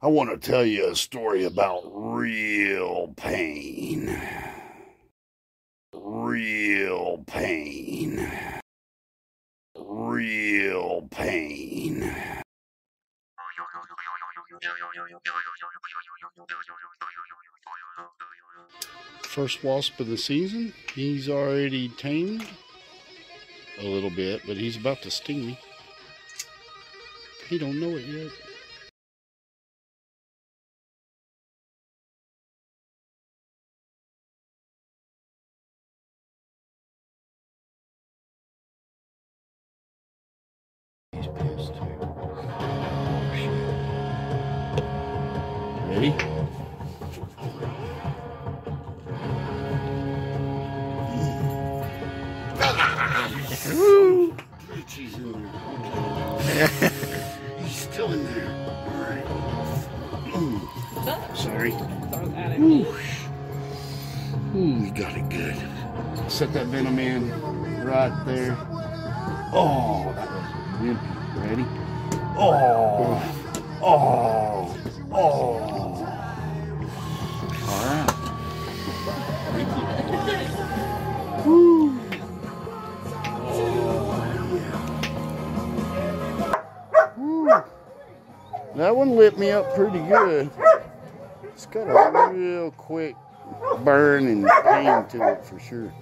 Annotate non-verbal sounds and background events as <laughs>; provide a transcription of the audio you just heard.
I want to tell you a story about real pain. Real pain. Real pain. First wasp of the season. He's already tamed a little bit, but he's about to sting me. He don't know it yet. He's pissed too. Oh, shit. Ready? Woo! <laughs> She's in there. He's still in there. All right. Sorry. Ooh. Ooh, we got it good. Set that venom in right there. Oh, that was good. Ready? Oh, oh. That one lit me up pretty good. It's got a real quick burn and pain to it for sure.